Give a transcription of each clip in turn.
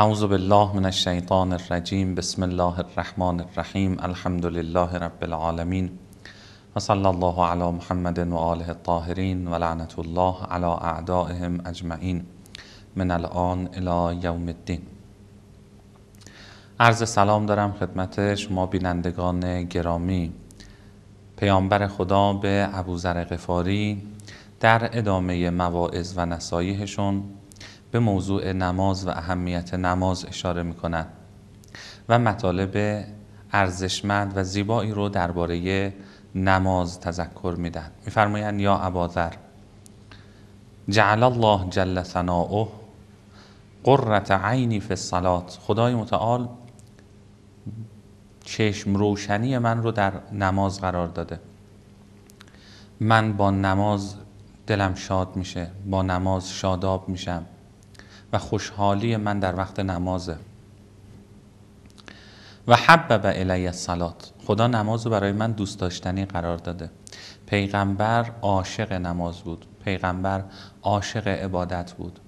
اعوذ بالله من الشیطان الرجیم بسم الله الرحمن الرحیم الحمد لله رب العالمین و صلی الله علی محمد و آله الطاهرین و لعنت الله علی اعدائهم اجمعین من الان الى یوم الدین. عرض سلام دارم خدمت شما بینندگان گرامی. پیامبر خدا به ابوذر غفاری در ادامه مواعظ و نصایحشون به موضوع نماز و اهمیت نماز اشاره می کند و مطالب ارزشمند و زیبایی رو درباره نماز تذکر میدن میفرمایند یا اباذر جعل الله جل ثناؤه قرة عینی فی الصلات. خدای متعال چشم روشنی من رو در نماز قرار داده. من با نماز دلم شاد میشه با نماز شاداب میشم. و خوشحالی من در وقت نمازه. و حبب الی الصلات خدا نماز برای من دوست داشتنی قرار داده. پیغمبر عاشق نماز بود. پیغمبر عاشق عبادت بود.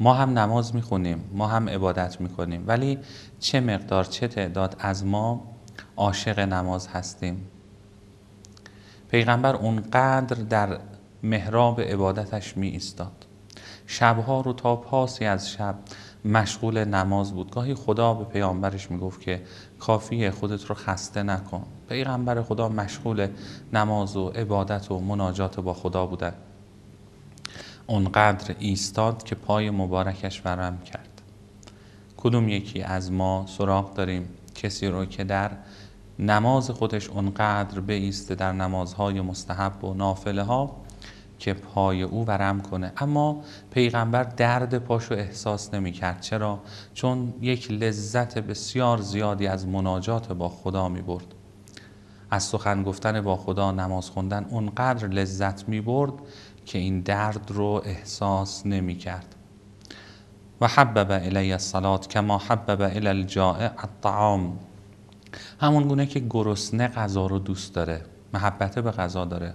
ما هم نماز می‌خونیم ما هم عبادت می‌کنیم. ولی چه مقدار چه تعداد از ما عاشق نماز هستیم؟ پیغمبر اونقدر در محراب عبادتش می ایستاد شبها رو تا پاسی از شب مشغول نماز بود. گاهی خدا به پیامبرش می‌گفت که کافیه خودت رو خسته نکن. پیغمبر خدا مشغول نماز و عبادت و مناجات با خدا بودن اونقدر ایستاد که پای مبارکش ورم کرد. کدوم یکی از ما سراغ داریم؟ کسی رو که در نماز خودش اونقدر بیسته در نمازهای مستحب و نافله ها که پای او ورم کنه. اما پیغمبر درد پاشو احساس نمی کرد. چرا؟ چون یک لذت بسیار زیادی از مناجات با خدا می برد. از سخن گفتن با خدا نماز خوندن اونقدر لذت می برد که این درد رو احساس نمی کرد. و حبب الی الصلات کما حبب الی الجائع الطعام. همون گونه که گرسنه غذا رو دوست داره محبت به غذا داره.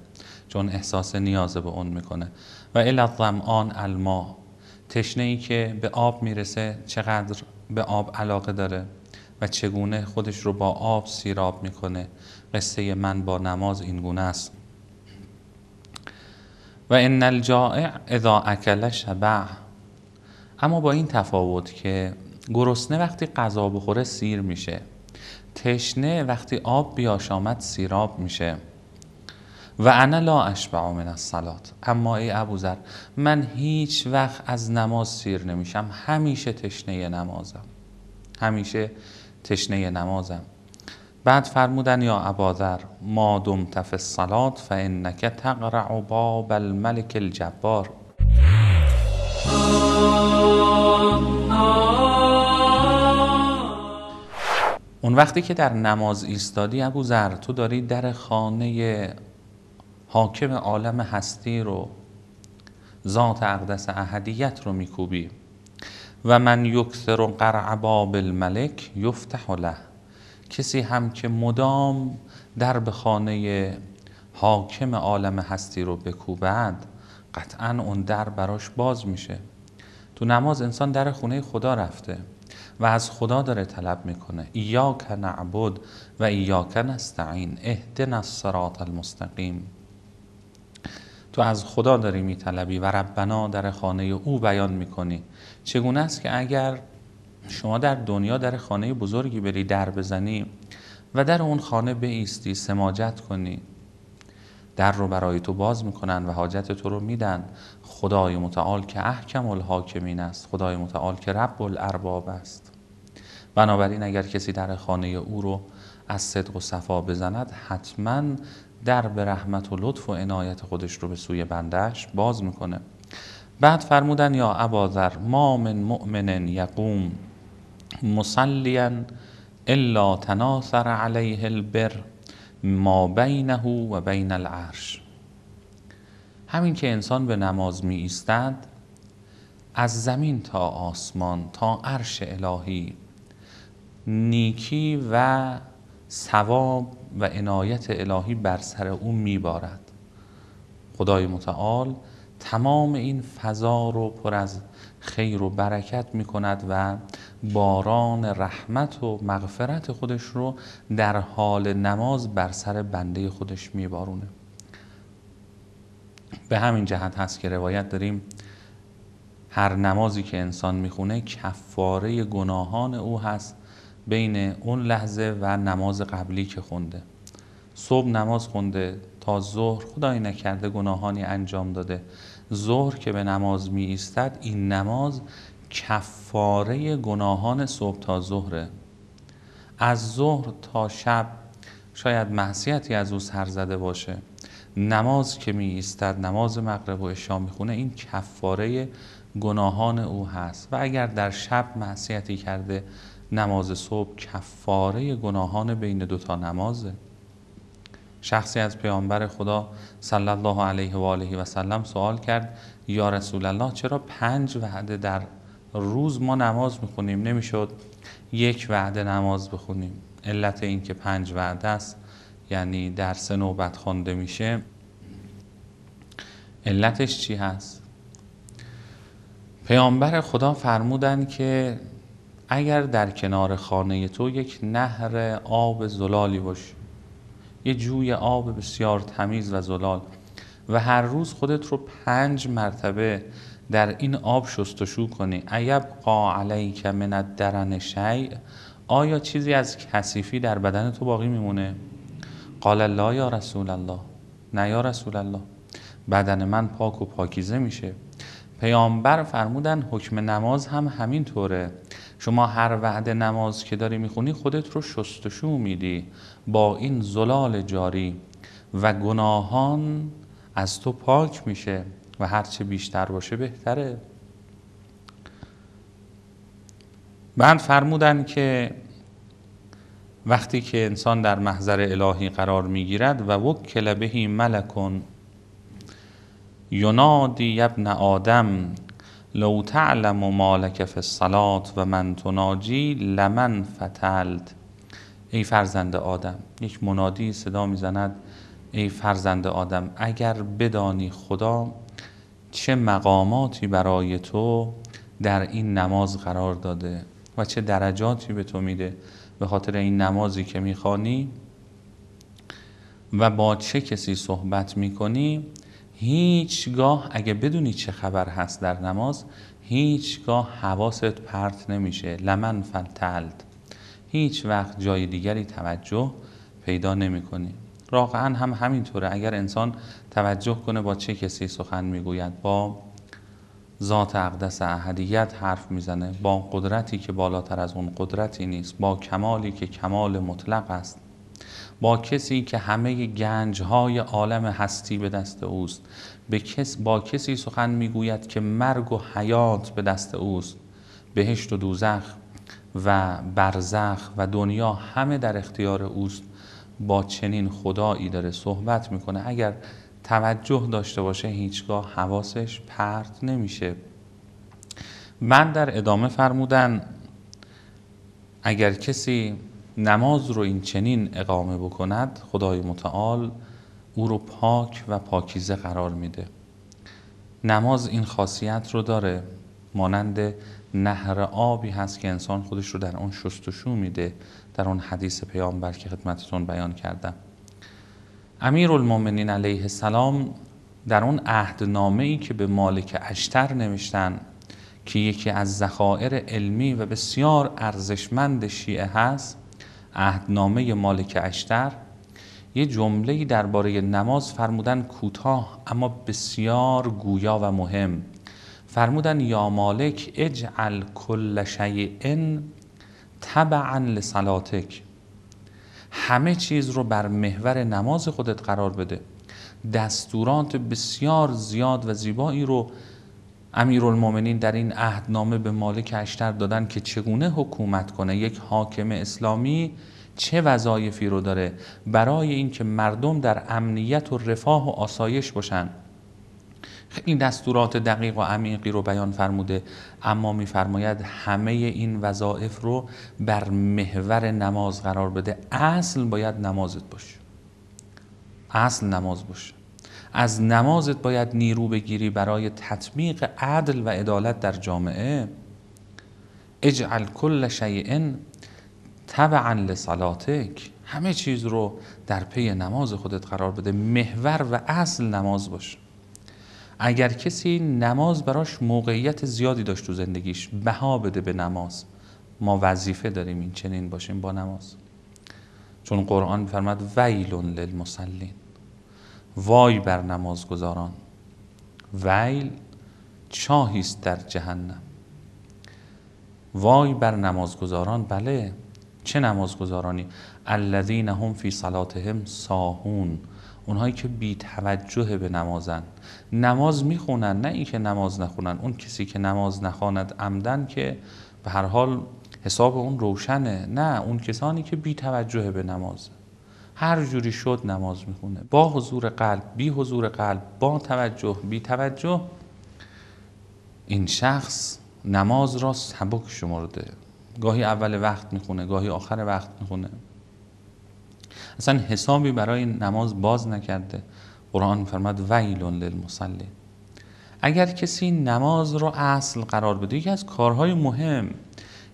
چون احساس نیاز به اون می‌کنه. و الی الظمآن الماء. تشنه ای که به آب می‌رسه چقدر به آب علاقه داره و چگونه خودش رو با آب سیراب می‌کنه. قصه من با نماز این گونه است. و ان الجائع اذا اکل شبع. اما با این تفاوت که گرسنه وقتی غذا بخوره سیر میشه. تشنه وقتی آب بیاشامد سیراب میشه. و انا لا اشبع من الصلات اما ای ابوذر من هیچ وقت از نماز سیر نمیشم همیشه تشنه نمازم. همیشه تشنه نمازم. بعد فرمودن یا اباذر ما دمت فی الصلات فانک تقرع باب الملک الجبار. اون وقتی که در نماز ایستادی ابوذر تو داری در خانه حاکم عالم هستی رو ذات اقدس احدیت رو میکوبی. و من یکثر قرع باب الملک یفتح له. کسی هم که مدام در به خانه حاکم عالم هستی رو بکوبد قطعا اون در براش باز میشه. تو نماز انسان در خونه خدا رفته و از خدا داره طلب می‌کنه. ایاک نعبد و ایاک نستعین اهدنا الصراط المستقیم. تو از خدا داری میطلبی و ربنا در خانه او بیان می‌کنی. چگونه است که اگر شما در دنیا در خانه بزرگی بری در بزنی و در اون خانه بیستی سماجت کنی در رو برای تو باز می‌کنن و حاجت تو رو میدن. خدای متعال که احکم الحاکمین است. خدای متعال که رب الارباب است. بنابراین اگر کسی در خانه او رو از صدق و صفا بزند حتما در به رحمت و لطف و عنایت خودش رو به سوی بندش باز می‌کنه. بعد فرمودن یا اباذر ما من مؤمن یقوم مصلیا الا تناثر علیه البر ما بینه و بین العرش. همین که انسان به نماز می ایستد از زمین تا آسمان تا عرش الهی نیکی و ثواب و عنایت الهی بر سر او میبارد. خدای متعال تمام این فضا رو پر از خیر و برکت می کند و باران رحمت و مغفرت خودش رو در حال نماز بر سر بنده خودش می بارونه به همین جهت هست که روایت داریم هر نمازی که انسان می‌خونه کفاره گناهان او هست. بین اون لحظه و نماز قبلی که خونده. صبح نماز خونده تا ظهر خدای نکرده گناهانی انجام داده. ظهر که به نماز می ایستد این نماز کفاره گناهان صبح تا ظهره. از ظهر تا شب شاید معصیتی از او سر زده باشه. نماز که می ایستد نماز مغرب و عشا می‌خونه این کفاره گناهان او هست. و اگر در شب معصیتی کرده نماز صبح کفاره گناهان بین دوتا نمازه. شخصی از پیامبر خدا صلی الله علیه و آله و سلم سوال کرد یا رسول الله چرا پنج وعده در روز ما نماز می‌خونیم؟ نمی‌شد یک وعده نماز بخونیم. علت این که پنج وعده است یعنی در سه نوبت خوانده میشه علتش چی هست؟ پیامبر خدا فرمودن که اگر در کنار خانه تو یک نهر آب زلالی باشه یه جوی آب بسیار تمیز و زلال و هر روز خودت رو پنج مرتبه در این آب شستشو کنی قا علیک من الدرن شیء آیا چیزی از کثیفی در بدن تو باقی میمونه؟ قال الله یا رسول الله. نه یا رسول الله. بدن من پاک و پاکیزه میشه. پیامبر فرمودن حکم نماز هم همین طوره شما هر وعده نماز که داری می‌خونی خودت رو شستشو میدی با این زلال جاری و گناهان از تو پاک میشه و هرچه بیشتر باشه بهتره. بعد فرمودن که وقتی که انسان در محضر الهی قرار می‌گیرد و وکل بهی ملکون ینادی ابن آدم لو تعلم مالک فی الصلات و من تناجی لمن فتلت. ای فرزند آدم یک منادی صدا می‌زند ای فرزند آدم اگر بدانی خدا چه مقاماتی برای تو در این نماز قرار داده و چه درجاتی به تو میده به خاطر این نمازی که می‌خوانی و با چه کسی صحبت می‌کنی؟ هیچگاه اگه بدونی چه خبر هست در نماز هیچگاه حواست پرت نمیشه. لمن فلتلد هیچ وقت جای دیگری توجه پیدا نمی کنی واقعا هم همینطوره. اگر انسان توجه کنه با چه کسی سخن می‌گوید با ذات اقدس احدیت حرف می‌زنه با قدرتی که بالاتر از اون قدرتی نیست با کمالی که کمال مطلق است. با کسی که همه گنج های عالم هستی به دست اوست به کس با کسی سخن می‌گوید که مرگ و حیات به دست اوست بهشت و دوزخ و برزخ و دنیا همه در اختیار اوست با چنین خدایی داره صحبت می‌کنه. اگر توجه داشته باشه هیچگاه حواسش پرت نمیشه. من در ادامه فرمودن اگر کسی نماز رو این چنین اقامه بکند خدای متعال او رو پاک و پاکیزه قرار میده. نماز این خاصیت رو داره مانند نهر آبی هست که انسان خودش رو در آن شستشو میده در اون حدیث پیامبر که خدمتتون بیان کردم. امیر المومنین علیه السلام در اون عهدنامه ای که به مالک اشتر نوشتن که یکی از ذخایر علمی و بسیار ارزشمند شیعه هست عهدنامه مالک اشتر یه جمله درباره نماز فرمودن کوتاه اما بسیار گویا و مهم. فرمودن یا مالک اجعل کل شیء تبعا لصلاتک. همه چیز رو بر محور نماز خودت قرار بده. دستورات بسیار زیاد و زیبایی رو امیرالمومنین در این عهدنامه به مالک اشتر دادن که چگونه حکومت کنه یک حاکم اسلامی چه وظایفی رو داره؟ برای اینکه مردم در امنیت و رفاه و آسایش باشن. خیلی دستورات دقیق و عمیقی رو بیان فرموده اما میفرماید همه این وظایف رو بر محور نماز قرار بده. اصل باید نمازت باشه. اصل نماز باشه. از نمازت باید نیرو بگیری برای تطمیق عدل و عدالت در جامعه. اجعل کل شیء تبعا لصلاتک. همه چیز رو در پی نماز خودت قرار بده. محور و اصل نماز باش. اگر کسی نماز براش موقعیت زیادی داشت تو زندگیش بها بده به نماز. ما وظیفه داریم این چنین باشیم با نماز. چون قرآن میفرماد ویل للمصلین. وای بر نمازگزاران ویل چاهی است در جهنم. وای بر نمازگزاران بله چه نمازگزارانی؟ الذین هم فی صلاتهم ساهون اونهایی که بی توجه به نمازن. نماز می‌خونن نه اینکه نماز نخونن. اون کسی که نماز نخواند عمدن که به هر حال حساب اون روشنه. نه اون کسانی که بی توجه به نماز. هر جوری شد نماز می‌خونه. با حضور قلب بی حضور قلب با توجه بی توجه این شخص نماز را سبک شمرده. گاهی اول وقت می‌خونه گاهی آخر وقت می‌خونه. اصلا حسابی برای نماز باز نکرده. قرآن فرماد ویل للمصلی. اگر کسی نماز رو اصل قرار بده یکی از کارهای مهم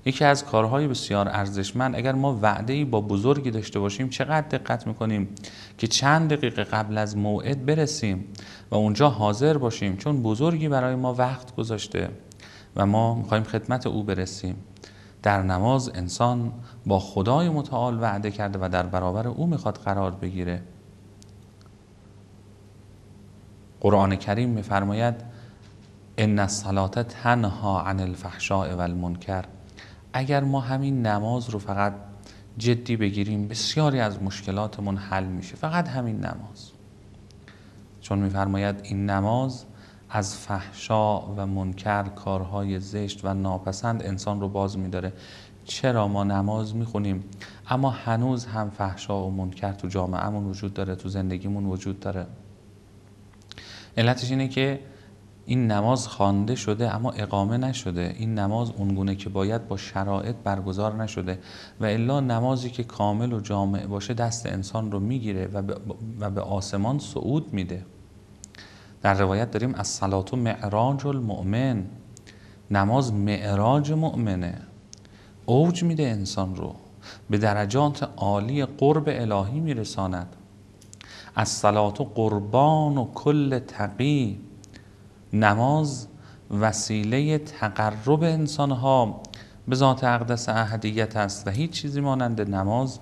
یکی از کارهای بسیار ارزشمند اگر ما وعده با بزرگی داشته باشیم چقدر دقت می‌کنیم که چند دقیقه قبل از موعد برسیم و اونجا حاضر باشیم چون بزرگی برای ما وقت گذاشته و ما می‌خوایم خدمت او برسیم. در نماز انسان با خدای متعال وعده کرده و در برابر او می‌خواد قرار بگیره. قرآن کریم میفرماید ان الصلاه تنها عن الفحشاء والمنکر. اگر ما همین نماز رو فقط جدی بگیریم بسیاری از مشکلاتمون حل میشه. فقط همین نماز. چون میفرماید این نماز از فحشا و منکر کارهای زشت و ناپسند انسان رو باز میداره. چرا ما نماز می‌خونیم؟ اما هنوز هم فحشا و منکر تو جامعهمون وجود داره تو زندگیمون وجود داره. علتش اینه که این نماز خوانده شده اما اقامه نشده. این نماز اونگونه که باید با شرایط برگزار نشده و الا نمازی که کامل و جامع باشه دست انسان رو می‌گیره و به آسمان صعود میده. در روایت داریم از صلات و معراج المؤمن. نماز معراج مؤمنه. اوج میده انسان رو. به درجات عالی قرب الهی میرساند. از صلات و قربان و کل تقی. نماز وسیله تقرب انسانها به ذات اقدس احدیت است و هیچ چیزی مانند نماز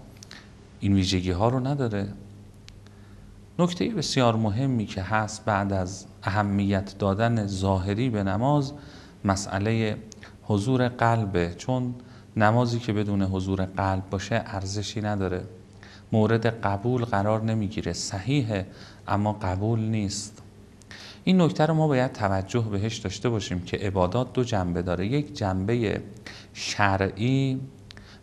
این ویژگی ها رو نداره. نکته بسیار مهمی که هست بعد از اهمیت دادن ظاهری به نماز مسئله حضور قلبه چون نمازی که بدون حضور قلب باشه ارزشی نداره. مورد قبول قرار نمی‌گیره صحیحه اما قبول نیست. این نکته رو ما باید توجه بهش داشته باشیم که عبادات دو جنبه داره. یک جنبه شرعی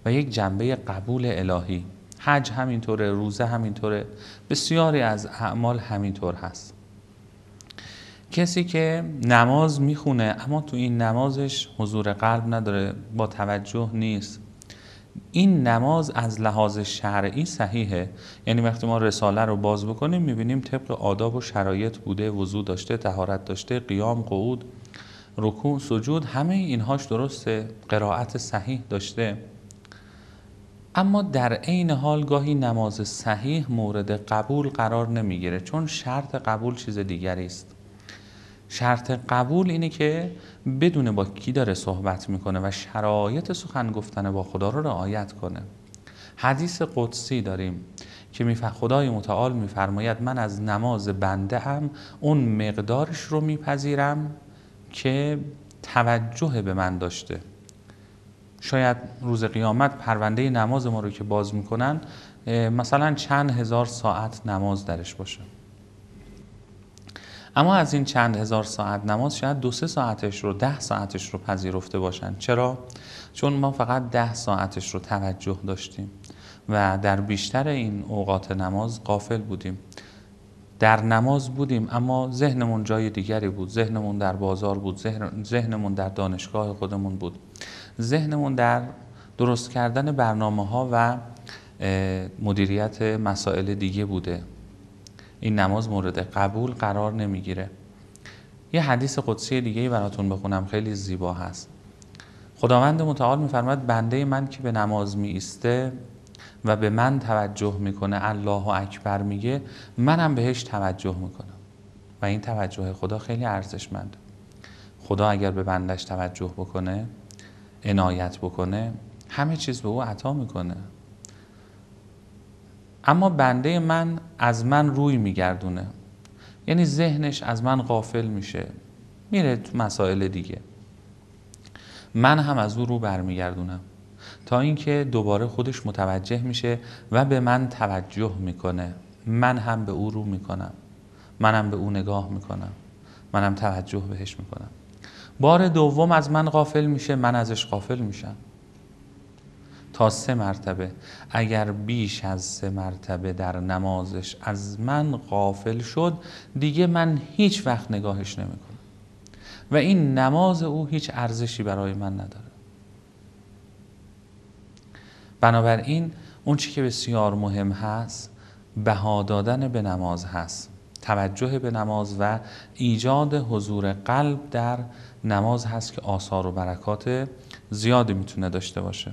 و یک جنبه قبول الهی. حج همینطوره روزه همینطوره. بسیاری از اعمال همینطور هست. کسی که نماز می‌خونه اما تو این نمازش حضور قلب نداره با توجه نیست. این نماز از لحاظ شرعی صحیحه. یعنی وقتی ما رساله رو باز بکنیم می‌بینیم طبق آداب و شرایط بوده وضوع داشته تهارت داشته قیام قعود رکوع سجود همه اینهاش درسته قرائت صحیح داشته. اما در عین حال گاهی نماز صحیح مورد قبول قرار نمی‌گیره چون شرط قبول چیز دیگری است. شرط قبول اینه که بدون با کی داره صحبت می‌کنه و شرایط سخن گفتن با خدا رو رعایت کنه. حدیث قدسی داریم که میفه خدای متعال میفرماید من از نماز بنده هم اون مقدارش رو میپذیرم که توجه به من داشته. شاید روز قیامت پرونده نماز ما رو که باز می‌کنن مثلا چند هزار ساعت نماز درش باشه. اما از این چند هزار ساعت نماز شاید دو سه ساعتش رو ده ساعتش رو پذیرفته باشن. چرا؟ چون ما فقط ده ساعتش رو توجه داشتیم و در بیشتر این اوقات نماز قافل بودیم. در نماز بودیم اما ذهنمون جای دیگری بود. ذهنمون در بازار بود ذهنمون در دانشگاه خودمون بود. ذهنمون در درست کردن برنامه ها و مدیریت مسائل دیگه بوده. این نماز مورد قبول قرار نمی‌گیره. یه حدیث قدسی دیگه براتون بخونم خیلی زیبا هست. خداوند متعال میفرماید بنده من که به نماز می ایسته و به من توجه می‌کنه الله اکبر میگه منم بهش توجه می‌کنم. و این توجه خدا خیلی ارزشمنده خدا اگر به بندش توجه بکنه عنایت بکنه همه چیز به او عطا می‌کنه. اما بنده من از من روی میگردونه. یعنی ذهنش از من غافل میشه. میره تو مسائل دیگه. من هم از او رو برمیگردونم. تا اینکه دوباره خودش متوجه میشه و به من توجه می‌کنه. من هم به او رو می‌کنم. منم به او نگاه می‌کنم. منم توجه بهش می‌کنم. بار دوم از من غافل میشه من ازش غافل میشم. تا سه مرتبه. اگر بیش از سه مرتبه در نمازش از من غافل شد دیگه من هیچ وقت نگاهش نمی‌کنم. و این نماز او هیچ ارزشی برای من نداره. بنابراین اون چی که بسیار مهم هست بها دادن به نماز هست. توجه به نماز و ایجاد حضور قلب در نماز هست که آثار و برکات زیادی می‌تونه داشته باشه.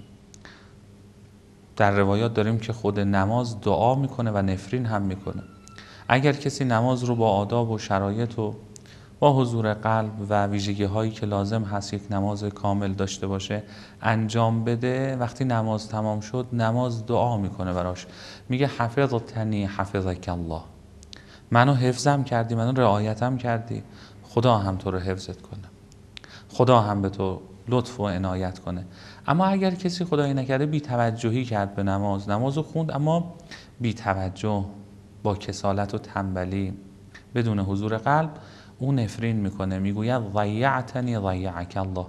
در روایات داریم که خود نماز دعا می‌کنه و نفرین هم می‌کنه. اگر کسی نماز رو با آداب و شرایط و با حضور قلب و ویژگی هایی که لازم هست یک نماز کامل داشته باشه انجام بده وقتی نماز تمام شد نماز دعا می‌کنه براش. میگه حفظ تنی حفظک الله منو حفظم کردی منو رعایتم کردی. خدا هم تو رو حفظت کنه. خدا هم به تو لطف و عنایت کنه. اما اگر کسی خدایی نکرده بی توجهی کرد به نماز. نماز خوند اما بی توجه با کسالت و تنبلی. بدون حضور قلب او نفرین می‌کنه. می‌گوید ضیعتنی ضیعک الله.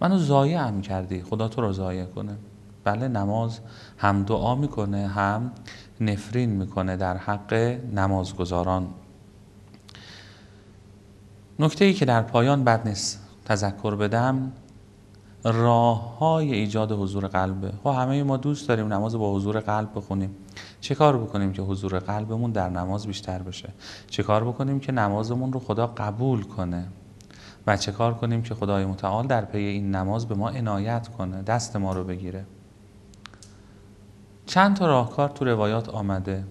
منو ضایع هم کردی. خدا تو رو ضایع کنه. بله نماز هم دعا می‌کنه هم نفرین می‌کنه در حق نمازگزاران. نکته ای که در پایان بد نیست تذکر بدم راه های ایجاد حضور قلبه خب همه ما دوست داریم نماز با حضور قلب بخونیم. چه کار بکنیم که حضور قلبمون در نماز بیشتر بشه؟ چه کار بکنیم که نمازمون رو خدا قبول کنه؟ و چه کار کنیم که خدای متعال در پی این نماز به ما عنایت کنه دست ما رو بگیره؟ چند تا راهکار تو روایات آمده.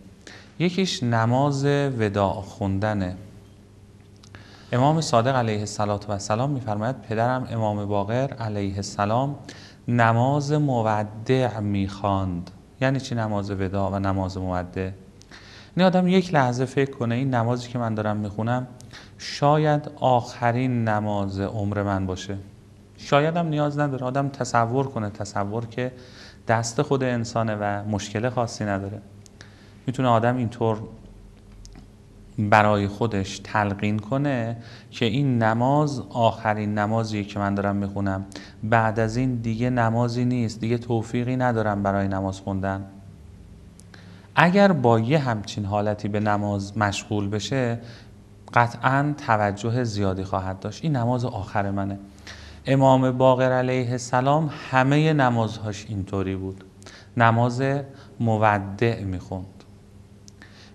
یکیش نماز وداع خوندنه. امام صادق علیه السلام میفرماید پدرم امام باقر علیه السلام نماز مودع می‌خواند. یعنی چی نماز ودا و نماز مودع؟ این آدم یک لحظه فکر کنه این نمازی که من دارم می‌خونم شاید آخرین نماز عمر من باشه. شاید هم نیاز نداره. آدم تصور کنه تصور که دست خود انسانه و مشکل خاصی نداره. می‌تونه آدم اینطور برای خودش تلقین کنه که این نماز آخرین نمازیه که من دارم می‌خونم. بعد از این دیگه نمازی نیست دیگه توفیقی ندارم برای نماز خوندن. اگر با یه همچین حالتی به نماز مشغول بشه قطعا توجه زیادی خواهد داشت. این نماز آخر منه. امام باقر علیه السلام همه نمازهاش اینطوری بود. نماز مودع می‌خوند.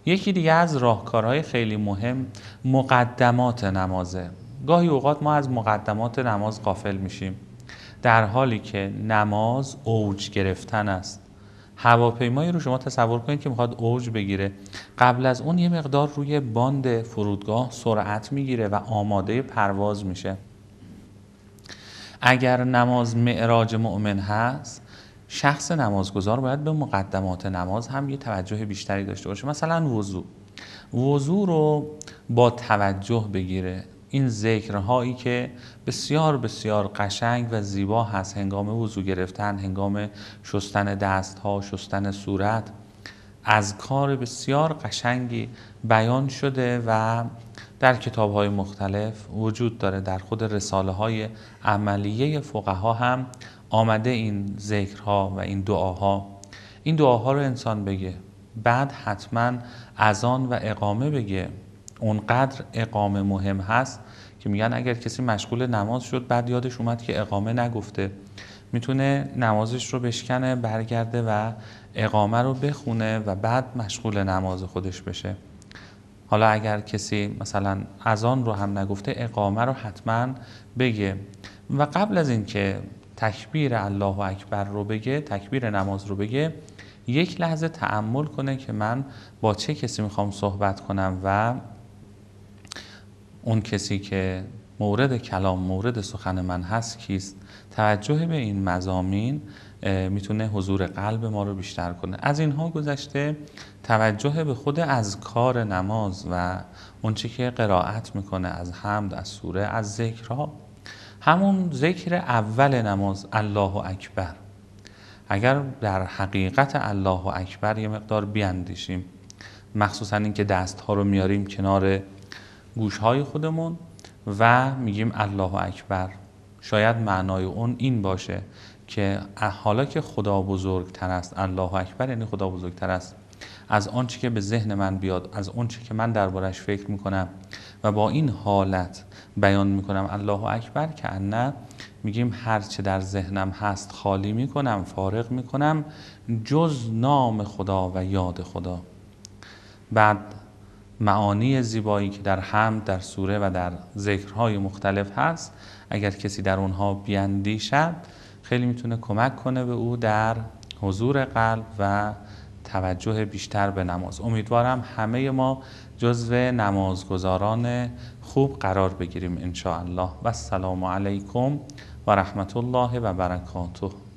یکی دیگه از راهکارهای خیلی مهم مقدمات نمازه. گاهی اوقات ما از مقدمات نماز قافل میشیم. در حالی که نماز اوج گرفتن است. هواپیمایی رو شما تصور کنید که می‌خواد اوج بگیره. قبل از اون یه مقدار روی باند فرودگاه سرعت می‌گیره و آماده پرواز میشه. اگر نماز معراج مؤمن هست شخص نمازگذار باید به مقدمات نماز هم یه توجه بیشتری داشته باشه. مثلا وضوع وضوع رو با توجه بگیره. این ذکرهایی که بسیار بسیار قشنگ و زیبا هست. هنگام وضوع گرفتن هنگام شستن دست ها شستن صورت از کار بسیار قشنگی بیان شده و در کتاب های مختلف وجود داره. در خود رساله های عملیه فقها هم آمده این ذکرها و این دعاها. این دعاها رو انسان بگه. بعد حتما اذان و اقامه بگه. اونقدر اقامه مهم هست که میگن اگر کسی مشغول نماز شد بعد یادش اومد که اقامه نگفته. می‌تونه نمازش رو بشکنه برگرده و اقامه رو بخونه و بعد مشغول نماز خودش بشه. حالا اگر کسی مثلا اذان رو هم نگفته اقامه رو حتما بگه. و قبل از اینکه تکبیر الله اکبر رو بگه تکبیر نماز رو بگه یک لحظه تعمل کنه که من با چه کسی می‌خوام صحبت کنم و اون کسی که مورد کلام مورد سخن من هست کیست؟ توجه به این مزامین می‌تونه حضور قلب ما رو بیشتر کنه. از اینها گذشته توجه به خود از کار نماز و اونچه که قرائت می‌کنه از حمد از سوره از ذکرها. همون ذکر اول نماز الله اکبر. اگر در حقیقت الله اکبر یه مقدار بیاندیشیم مخصوصا اینکه دست ها رو میاریم کنار گوش های خودمون و میگیم الله اکبر. شاید معنای اون این باشه که حالا که خدا بزرگتر است الله اکبر یعنی خدا بزرگتر است از آنچه که به ذهن من بیاد از آنچه که من دربارش فکر می‌کنم و با این حالت بیان می‌کنم. الله اکبر که نه میگیم هرچه در ذهنم هست خالی می‌کنم فارغ می‌کنم جز نام خدا و یاد خدا. بعد معانی زیبایی که در حمد در سوره و در ذکرهای مختلف هست اگر کسی در اونها بیاندیشد خیلی می‌تونه کمک کنه به او در حضور قلب و توجه بیشتر به نماز. امیدوارم همه ما جزو نمازگزاران خوب قرار بگیریم ان الله و السلام علیکم و رحمت الله و برکاته.